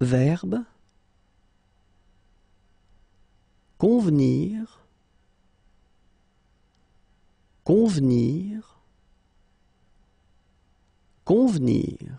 Verbe. Convenir. Convenir. Convenir.